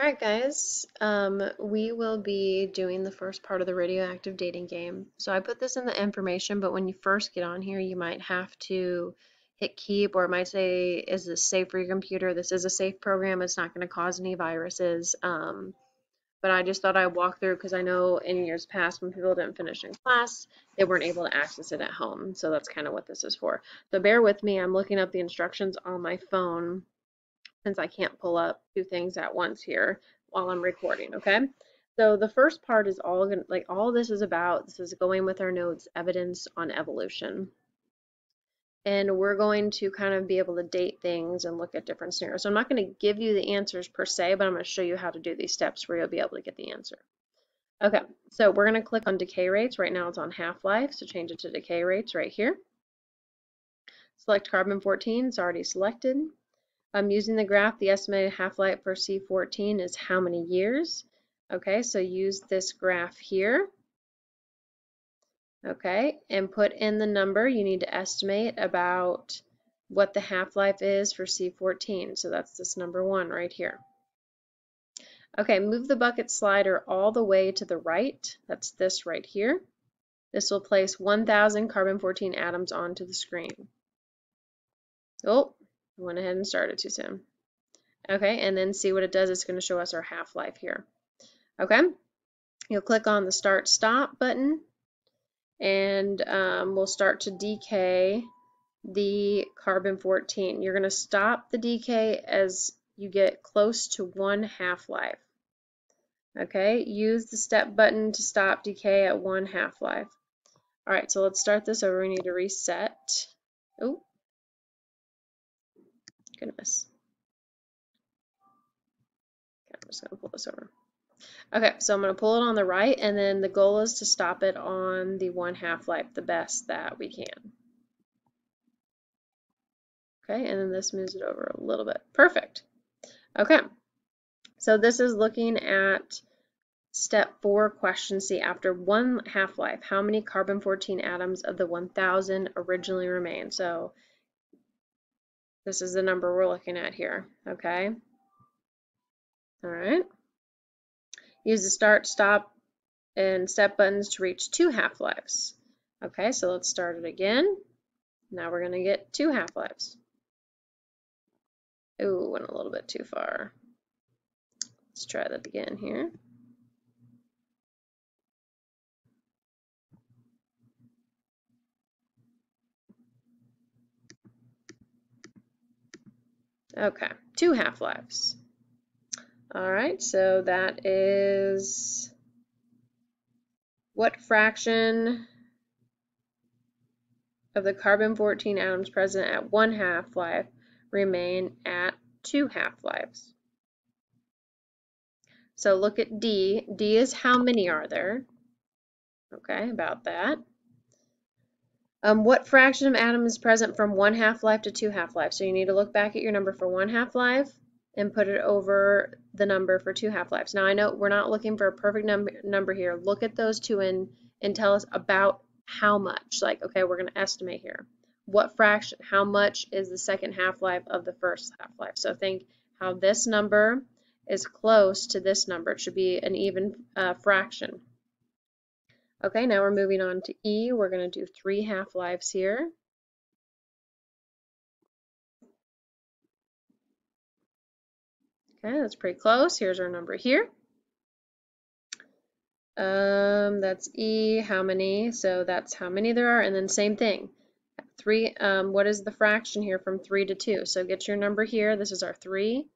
Alright guys, um, we will be doing the first part of the radioactive dating game. So I put this in the information, but when you first get on here, you might have to hit keep or it might say, is this safe for your computer? This is a safe program. It's not going to cause any viruses. Um, but I just thought I'd walk through because I know in years past when people didn't finish in class, they weren't able to access it at home. So that's kind of what this is for. So bear with me. I'm looking up the instructions on my phone since I can't pull up two things at once here while I'm recording, okay? So the first part is all gonna, like all this is about, this is going with our notes, evidence on evolution. And we're going to kind of be able to date things and look at different scenarios. So I'm not going to give you the answers per se, but I'm going to show you how to do these steps where you'll be able to get the answer. Okay, so we're going to click on decay rates. Right now it's on half-life, so change it to decay rates right here. Select carbon-14, it's already selected. I'm using the graph, the estimated half-life for C14 is how many years. Okay, so use this graph here. Okay, and put in the number. You need to estimate about what the half-life is for C14. So that's this number one right here. Okay, move the bucket slider all the way to the right. That's this right here. This will place 1,000 carbon-14 atoms onto the screen. Oh, went ahead and started too soon. Okay, and then see what it does. It's going to show us our half-life here. Okay, you'll click on the Start Stop button, and um, we'll start to decay the carbon-14. You're going to stop the decay as you get close to one half-life. Okay, use the step button to stop decay at one half-life. All right, so let's start this over. We need to reset. Oh, goodness. Okay, I'm just going to pull this over. Okay, so I'm going to pull it on the right, and then the goal is to stop it on the one half-life the best that we can. Okay, and then this moves it over a little bit. Perfect. Okay, so this is looking at step four question C. After one half-life, how many carbon-14 atoms of the 1,000 originally remain? So this is the number we're looking at here, okay? All right. Use the start, stop, and step buttons to reach two half-lives. Okay, so let's start it again. Now we're going to get two half-lives. Ooh, went a little bit too far. Let's try that again here. Okay, two half-lives. All right, so that is what fraction of the carbon-14 atoms present at one half-life remain at two half-lives? So look at D. D is how many are there? Okay, about that. Um, what fraction of atoms is present from one half-life to two half-lives? So you need to look back at your number for one half-life and put it over the number for two half-lives. Now I know we're not looking for a perfect number number here. Look at those two and, and tell us about how much. Like, okay, we're going to estimate here. What fraction, how much is the second half-life of the first half-life? So think how this number is close to this number. It should be an even uh, fraction. Okay, now we're moving on to E. We're going to do three half-lives here. Okay, that's pretty close. Here's our number here. Um, that's E, how many? So that's how many there are. And then same thing. Three, um, what is the fraction here from 3 to 2? So get your number here. This is our 3.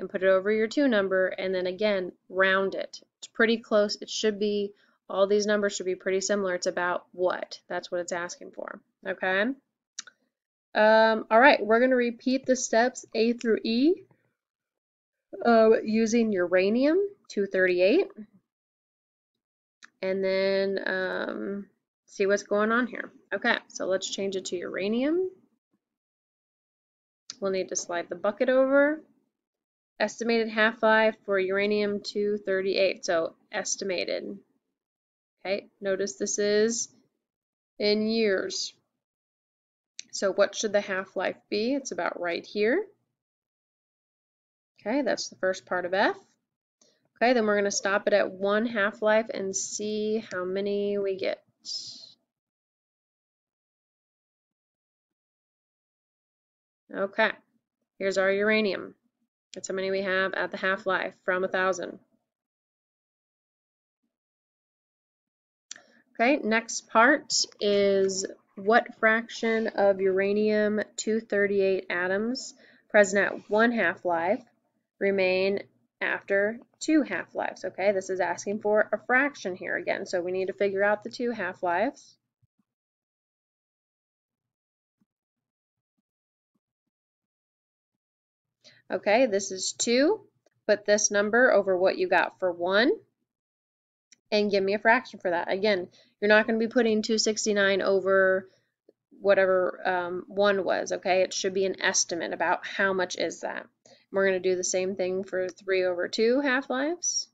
And put it over your 2 number. And then again, round it. It's pretty close. It should be all these numbers should be pretty similar. It's about what? That's what it's asking for. Okay? Um, all right, we're going to repeat the steps A through E uh, using uranium-238. And then um, see what's going on here. Okay, so let's change it to uranium. We'll need to slide the bucket over. Estimated half-life for uranium-238. So estimated. Okay, notice this is in years. So what should the half-life be? It's about right here. Okay, that's the first part of F. Okay, then we're going to stop it at one half-life and see how many we get. Okay, here's our uranium. That's how many we have at the half-life from a thousand. Okay, next part is what fraction of uranium-238 atoms present at one half-life remain after two half-lives. Okay, this is asking for a fraction here again, so we need to figure out the two half-lives. Okay, this is 2. Put this number over what you got for 1 and give me a fraction for that. Again, you're not going to be putting 269 over whatever um, 1 was, okay? It should be an estimate about how much is that. We're going to do the same thing for 3 over 2 half-lives.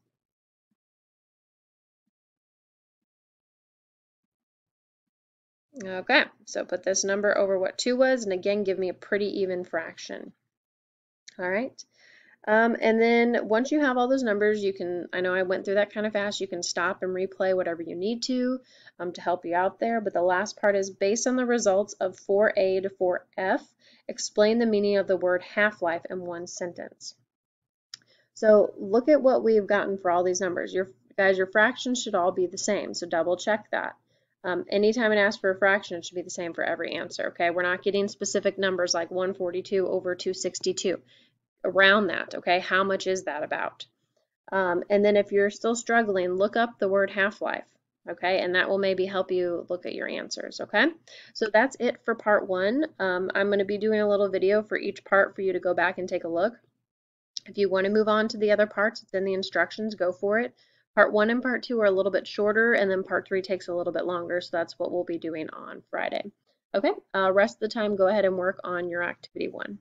Okay, so put this number over what 2 was, and again, give me a pretty even fraction. All right. Um, and then once you have all those numbers, you can, I know I went through that kind of fast, you can stop and replay whatever you need to um, to help you out there. But the last part is based on the results of 4A to 4F, explain the meaning of the word half-life in one sentence. So look at what we've gotten for all these numbers. Your Guys, your fractions should all be the same, so double check that. Um, anytime it asks for a fraction, it should be the same for every answer, okay? We're not getting specific numbers like 142 over 262 around that, okay? How much is that about? Um, and then if you're still struggling, look up the word half-life, okay? And that will maybe help you look at your answers, okay? So that's it for part one. Um, I'm going to be doing a little video for each part for you to go back and take a look. If you want to move on to the other parts, it's in the instructions, go for it. Part one and part two are a little bit shorter, and then part three takes a little bit longer, so that's what we'll be doing on Friday. Okay, uh, rest of the time, go ahead and work on your activity one.